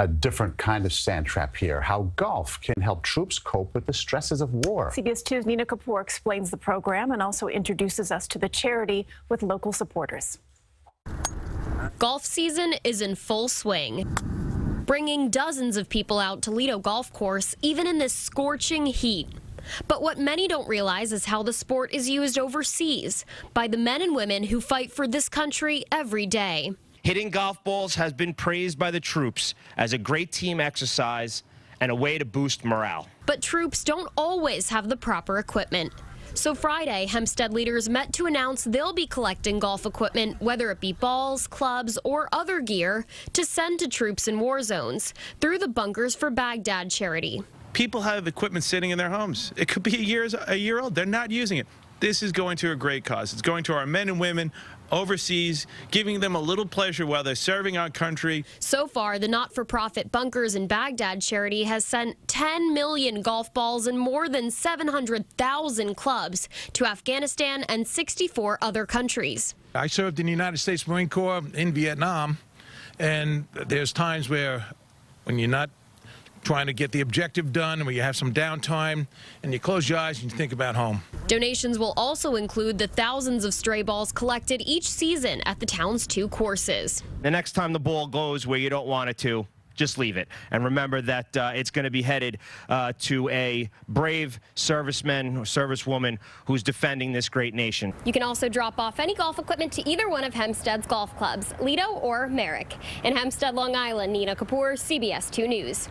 a different kind of sand trap here, how golf can help troops cope with the stresses of war. CBS 2's Nina Kapur explains the program and also introduces us to the charity with local supporters. Golf season is in full swing, bringing dozens of people out to Lido Golf Course even in this scorching heat. But what many don't realize is how the sport is used overseas by the men and women who fight for this country every day. Hitting golf balls has been praised by the troops as a great team exercise and a way to boost morale. But troops don't always have the proper equipment. So Friday, Hempstead leaders met to announce they'll be collecting golf equipment, whether it be balls, clubs, or other gear, to send to troops in war zones through the Bunkers for Baghdad charity. People have equipment sitting in their homes. It could be a year, a year old. They're not using it. This is going to a great cause. It's going to our men and women overseas, giving them a little pleasure while they're serving our country. So far, the not-for-profit Bunkers in Baghdad charity has sent 10 million golf balls and more than 700,000 clubs to Afghanistan and 64 other countries. I served in the United States Marine Corps in Vietnam, and there's times where when you're not trying to get the objective done where you have some downtime and you close your eyes and you think about home. Donations will also include the thousands of stray balls collected each season at the town's two courses. The next time the ball goes where you don't want it to, just leave it. And remember that uh, it's going to be headed uh, to a brave serviceman or servicewoman who's defending this great nation. You can also drop off any golf equipment to either one of Hempstead's golf clubs, Lido or Merrick. In Hempstead, Long Island, Nina Kapur, CBS 2 News.